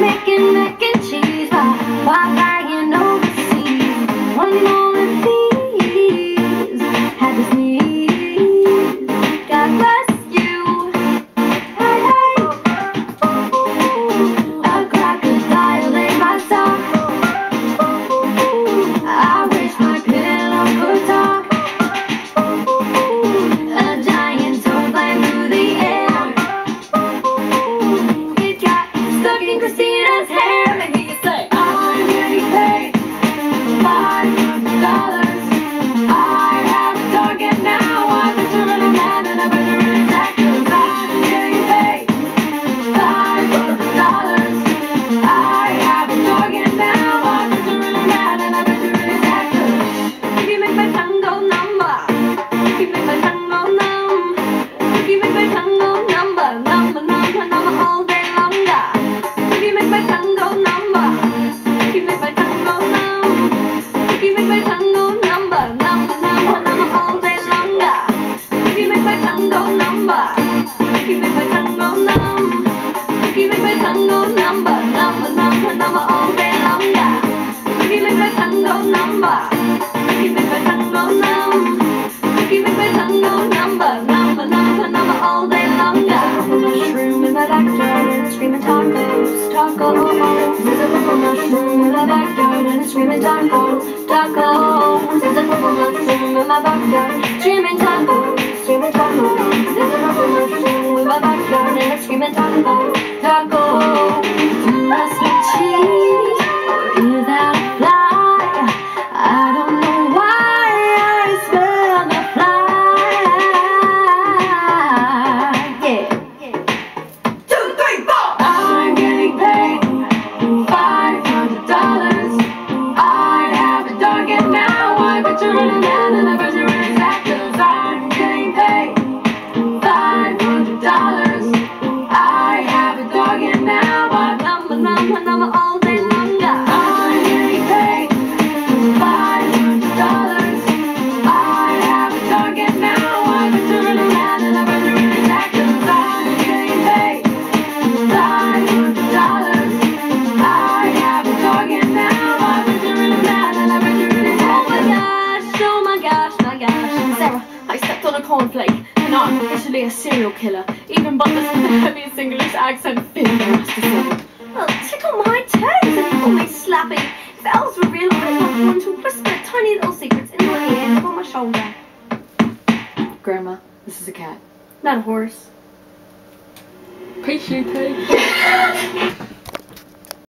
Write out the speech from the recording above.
making mac and cheese while flying overseas. One more. la la screaming. There's a purple mushroom in my backyard and it's screaming taco, taco. There's a purple mushroom in my backyard, screaming taco, screaming tacos. There's a purple mushroom in my backyard and it's screaming. cornflake, and I'm officially a serial killer, even by this heaviest English accent Finn Masterson. Well, tickle my toes and call me real, not tiny little secrets my ear on my shoulder. Grandma, this is a cat, not a horse.